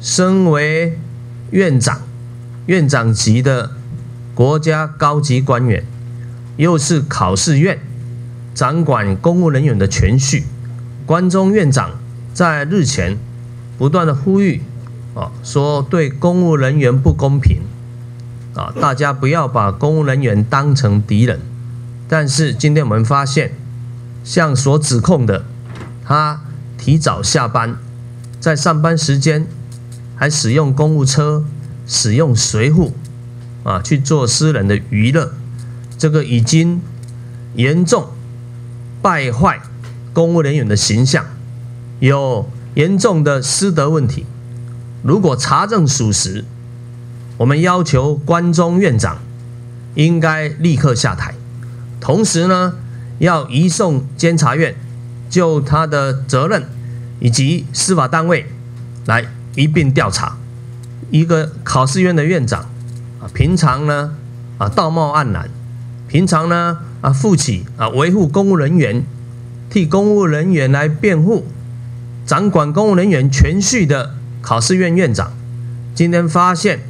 身为院长、院长级的国家高级官员，又是考试院掌管公务人员的权序，关中院长在日前不断的呼吁啊，说对公务人员不公平啊，大家不要把公务人员当成敌人。但是今天我们发现，像所指控的，他提早下班，在上班时间还使用公务车、使用随扈啊去做私人的娱乐，这个已经严重败坏公务人员的形象，有严重的师德问题。如果查证属实，我们要求关中院长应该立刻下台。同时呢，要移送监察院，就他的责任以及司法单位来一并调查。一个考试院的院长啊，平常呢啊道貌岸然，平常呢啊负起啊维护公务人员、替公务人员来辩护、掌管公务人员权序的考试院院长，今天发现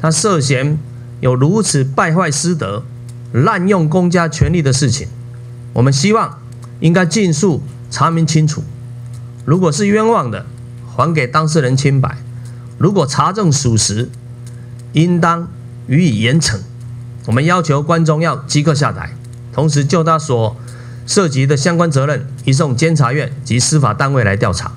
他涉嫌有如此败坏师德。滥用公家权力的事情，我们希望应该尽速查明清楚。如果是冤枉的，还给当事人清白；如果查证属实，应当予以严惩。我们要求关中要即刻下台，同时就他所涉及的相关责任移送监察院及司法单位来调查。